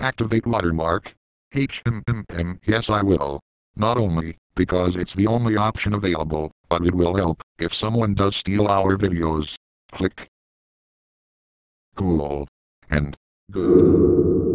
Activate watermark. HMMM. Yes, I will. Not only because it's the only option available, but it will help if someone does steal our videos. Click. Cool. And good.